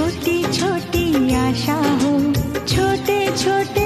छोटी छोटी आशा हो छोटे छोटे